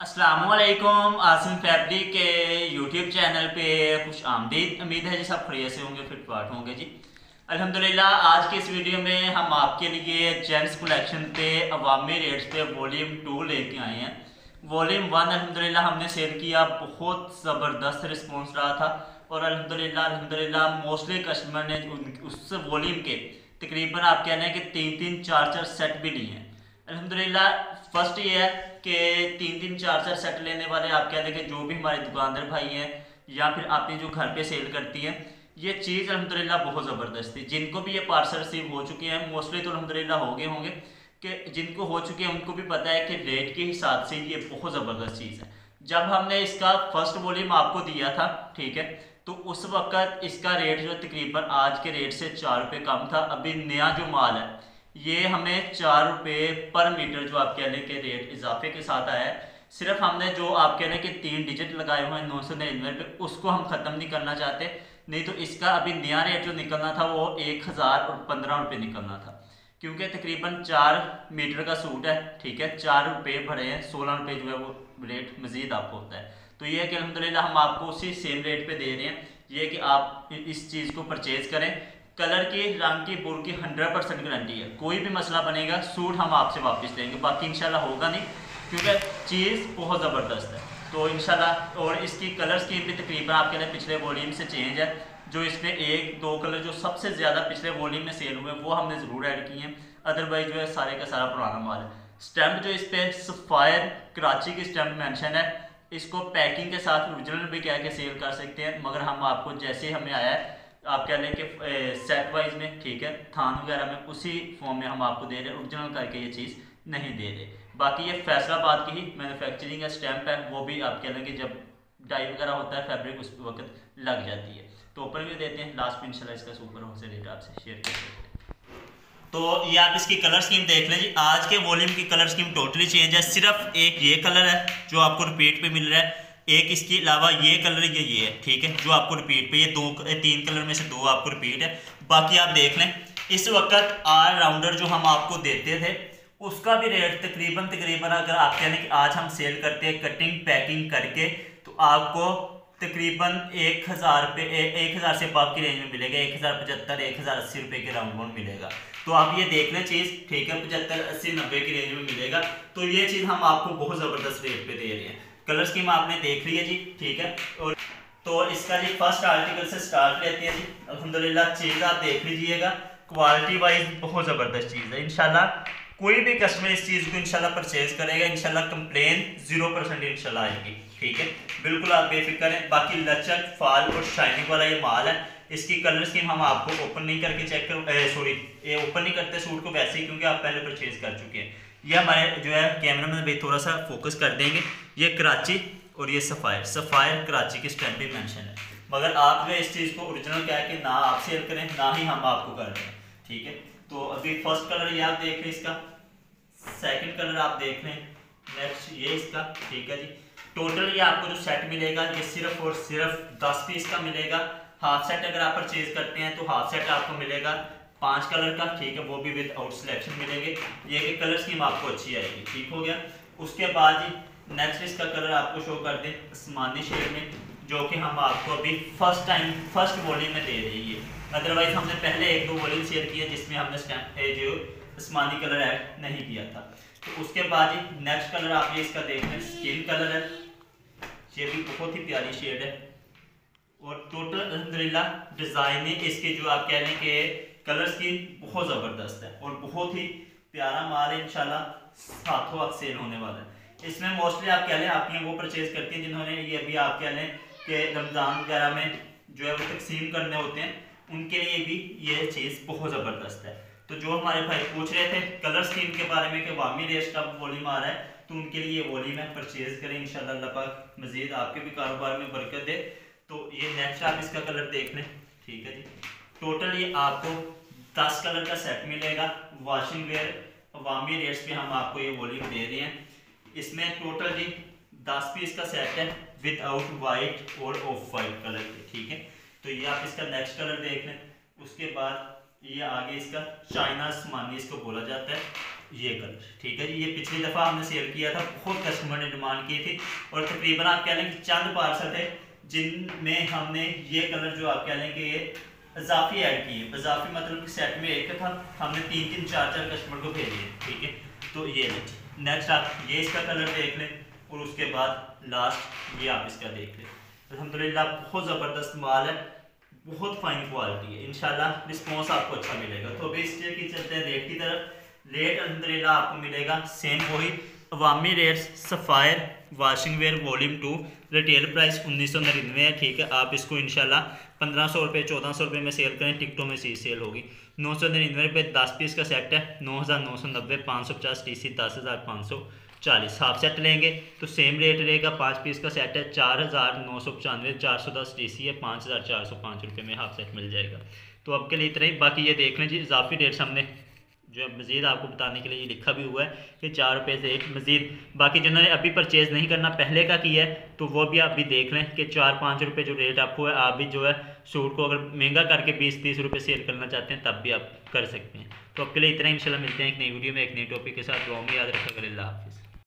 असलकुम आसिम फैब्रिक के YouTube channel पे खुश आमदीद उम्मीद है जी, सब खड़िया से होंगे फिट फाट होंगे जी। अल्हम्दुलिल्लाह, आज के इस वीडियो में हम आपके लिए जेंट्स कलेक्शन पे, अवामी रेट्स पे वॉल्यूम टू लेके आए हैं। वॉल्यूम वन, अल्हम्दुलिल्लाह, हमने सेल किया, बहुत ज़बरदस्त रिस्पॉन्स रहा था। और अल्हम्दुलिल्लाह अल्हम्दुलिल्लाह मोस्टली कस्टमर ने उस वॉल्यूम के, तकरीबन आप कह रहे हैं कि तीन तीन, चार चार सेट भी लिए हैं। अल्हम्दुलिल्लाह फ़र्स्ट ये है कि तीन तीन चार चार सेट लेने वाले आप कह दें जो भी हमारे दुकानदार भाई हैं, या फिर आपने जो घर पे सेल करती हैं, ये चीज़ अलहमदिल्ला बहुत ज़बरदस्त थी। जिनको भी ये पार्सल रिसीव हो चुके हैं मोस्टली तो अलहमदिल्ला हो गए होंगे, कि जिनको हो चुके हैं, उनको भी पता है कि रेट के हिसाब से ये बहुत ज़बरदस्त चीज़ है। जब हमने इसका फ़र्स्ट वॉल्यूम आपको दिया था, ठीक है तो उस वक्त इसका रेट जो तकरीबन आज के रेट से चार रुपये कम था। अभी नया जो माल है ये हमें चार रुपये पर मीटर जो आप कह लें कि रेट इजाफे के साथ आया है, सिर्फ़ हमने जो आप कह लें कि तीन डिजिट लगाए हुए हैं, नौ सौ निन्यानवे पे उसको हम ख़त्म नहीं करना चाहते। नहीं तो इसका अभी नया रेट जो निकलना था, वो एक हज़ार और पंद्रह रुपये निकलना था। क्योंकि तकरीबन चार मीटर का सूट है, ठीक है, चार रुपये भरे हैं, सोलह रुपये जो है वो रेट मज़ीद आपको होता है। तो ये है कि अलहमदिल्ला हम आपको उसी सेम रेट पे दे रहे हैं। ये कि आप इस चीज़ को परचेज़ करें। कलर के, रंग की बुर की हंड्रेड परसेंट गारंटी है। कोई भी मसला बनेगा सूट हम आपसे वापस देंगे बाकी इंशाल्लाह होगा नहीं, क्योंकि चीज़ बहुत ज़बरदस्त है। तो इंशाल्लाह, और इसकी कलर स्कीम भी तकरीबन आपके लिए पिछले वॉल्यूम से चेंज है। जो इसमें एक, दो कलर जो सबसे ज़्यादा पिछले वॉल्यूम में सेल हुए वो हमने ज़रूर ऐड किए हैं। अदरवाइज़ जो है, सारे का सारा पुराना माल है। स्टैम्प जो इस पर सफ़ायर कराची की स्टैम्प मैंशन है, इसको पैकिंग के साथ ओरिजिनल भी कह के सेल कर सकते हैं। मगर हम आपको जैसे हमें आया है आप कह लें कि सेट वाइज में ठीक है, थान वगैरह में उसी फॉर्म में हम आपको दे रहे हैं ओरिजिनल करके ये चीज़ नहीं दे रहे। बाकी ये फैसलाबाद की ही मैन्युफैक्चरिंग का स्टैंप है, वो भी आप कह लें कि जब डाई वगैरह होता है फैब्रिक उस वक्त लग जाती है। तो ऊपर भी देते हैं लास्ट में इंशाल्लाह इसका सुपर से रेट आपसे शेयर कर तो ये आप इसकी कलर स्कीम देख लें जी। आज के वॉल्यूम की कलर स्कीम टोटली चेंज है। सिर्फ़ एक ये कलर है, जो आपको रिपीट पे मिल रहा है। एक इसके अलावा ये कलर ये ये है, ठीक है, जो आपको रिपीट पे, ये दो तीन कलर में से दो आपको रिपीट है। बाकी आप देख लें, इस वक्त आल राउंडर जो हम आपको देते थे, उसका भी रेट तकरीबन तकरीबन अगर आप कह लें कि आज हम सेल करते हैं कटिंग पैकिंग करके तो आपको तकरीबन एक हज़ार रुपये एक हज़ार से पाप की रेंज में मिलेगा, एक हज़ार पचहत्तर, एक हज़ार अस्सी रुपये के राउंड राउंड मिलेगा। तो आप ये देख लें चीज़, ठीक है, पचहत्तर, अस्सी, नब्बे की रेंज में मिलेगा। तो ये चीज़ हम आपको बहुत ज़बरदस्त रेट पे दे रहे हैं। कलर स्कीम आपने देख ली है जी, ठीक है? और तो इसका जी फ़र्स्ट आर्टिकल से स्टार्ट लेते हैं जी। अलहमदिल्ला चीज़ आप देख लीजिएगा। क्वालिटी वाइज बहुत ज़बरदस्त चीज़ है। इनशाला कोई भी कस्टमर इस चीज़ को इनशाला परचेज करेगा इनशाला कंप्लेन ज़ीरो परसेंट इनशाला आएगी। ठीक है? बिल्कुल आप बेफिक्र हैं। बाकी लचक, फाल और शाइनिंग वाला ये माल है। इसकी कलर स्कीम हम आपको ओपन नहीं करके चेक कर सॉरी ये ओपन नहीं करते सूट को वैसे ही, क्योंकि आप पहले परचेज कर चुके हैं। ये हमारे जो है कैमरा में भाई थोड़ा सा फोकस कर देंगे। ये कराची और ये सफ़ायर। सफ़ायर कराची की स्टैंप भी मैंशन है। मगर आप जो इस चीज़ को ओरिजिनल क्या है कि ना आप सेल करें, ना ही हम आपको कर रहे हैं। ठीक है? तो अभी फ़र्स्ट कलर ये आप देख रहे हैं इसका। सेकंड कलर आप देख लें नेक्स्ट ये इसका। ठीक है जी? टोटल ये आपको जो सेट मिलेगा, ये सिर्फ़ और सिर्फ़ दस पीस का मिलेगा। हाफ़ सेट अगर आप परचेज करते हैं तो हाफ़ सेट आपको मिलेगा। पाँच कलर का, ठीक है, वो भी विद आउट सिलेक्शन मिलेंगे। ये कि कलर स्कीम आपको अच्छी आएगी, ठीक हो गया? उसके बाद जी नेक्स्ट इसका कलर आपको शो कर दें आसमानी शेड में, जो कि हम आपको अभी फ़र्स्ट टाइम फ़र्स्ट वॉल्यूम में दे रही है अदरवाइज़ हमने पहले एक दो वॉल्यूम शेयर किया जिसमें हमने जो आसमानी कलर ऐड नहीं किया था। तो उसके बाद ही नेक्स्ट कलर आप ये इसका देख लें स्किन कलर है। ये भी बहुत ही प्यारी शेड है। और टोटल अलहमदिल्ला डिज़ाइन इसके जो आप कह लें कि कलर स्कीम बहुत ज़बरदस्त है और बहुत ही प्यारा माल है इनशाला हाथों हाथ सेल होने वाला है। इसमें मोस्टली आप कह लें आपकी वो परचेज करती हैं जिन्होंने ये भी आप कह लें कि रमज़ान वगैरह में जो है वो तकसीम करने होते हैं, उनके लिए भी ये चीज़ बहुत ज़बरदस्त है। तो जो हमारे भाई पूछ रहे थे कलर स्कीम के बारे में कि वामी रेस्ट का वॉल्यूम आ रहा है तो उनके लिए वॉल्यूम है परचेज करें इन शाला मजीद आपके भी कारोबार में बरकत दे। तो ये नेक्स्ट आप इसका कलर देख लें। ठीक है जी। टोटल ये आपको दस कलर का सेट मिलेगा। वॉशिंग वेयर वामी रेट्स पे हम आपको ये वॉल्यूम दे रहे हैं। इसमें टोटल जी दस पीस का सेट है विदाउट वाइट और ऑफ़ वाइट कलर के, ठीक है? तो ये आप इसका नेक्स्ट कलर देख लें। उसके बाद ये आगे इसका चाइना आसमानी इसको बोला जाता है, ये कलर ठीक है? ये पिछली दफ़ा हमने सेल किया था, बहुत कस्टमर ने डिमांड की थी। और तकरीबन आप कह लें कि चंद पार्सल थे, जिनमें हमने ये कलर जो आप कह लें कि ये इजाफी ऐड किए इजाफी मतलब कि सेट में एक था, हमने तीन तीन चार चार कस्टमर को भेजे, ठीक है? तो ये नेक्स्ट आप ये इसका कलर देख लें, और उसके बाद लास्ट ये आप इसका देख लें। अलहमदिल्ला बहुत ज़बरदस्त माल है, बहुत फाइन क्वालिटी है। इंशाल्लाह रिस्पॉन्स आपको अच्छा मिलेगा। तो अभी इस की चलते हैं रेट की तरफ़। रेट अलहमदिल्ला आपको मिलेगा सेम वही। अवामी rates Sapphire washing wear volume two retail price उन्नीस सौ नड़िनवे है, ठीक है। आप इसको इंशाल्लाह पंद्रह सौ रुपये चौदह सौ रुपये में सेल करें, टिकटों में सी सेल होगी। नौ सौ निन्यानवे रुपये दस पीस का सेट है, नौ हज़ार नौ सौ नब्बे, पाँच सौ पचास टी सी, दस हज़ार पाँच सौ चालीस। हाफ़ सेट लेंगे तो सेम रेट रहेगा, पाँच पीस का सेट है, चार हज़ार नौ सौ पचानवे, चार सौ दस टी सी है, पाँच हज़ार चार सौ पाँच रुपये में हाफ़ सेट मिल जाएगा। तो आपके लिए इतना ही, बाकी ये देख लें जी, इजाफी रेट्स हमने जो है मज़ीद आपको बताने के लिए ये लिखा भी हुआ है कि चार रुपये से एक मज़ीद। बाकी जिन्होंने अभी परचेज़ नहीं करना पहले का किया है तो वो भी आप भी देख लें कि चार पाँच रुपये जो रेट आपको है, आप भी जो है सूट को अगर महँगा करके बीस, तीस रुपये सेल करना चाहते हैं, तब भी आप कर सकते हैं। तो आपके लिए इतना इंशाल्लाह मिलते हैं एक नई वीडियो में, एक नई टॉपिक के साथ। दुआ में याद रखा करें हाफिज़।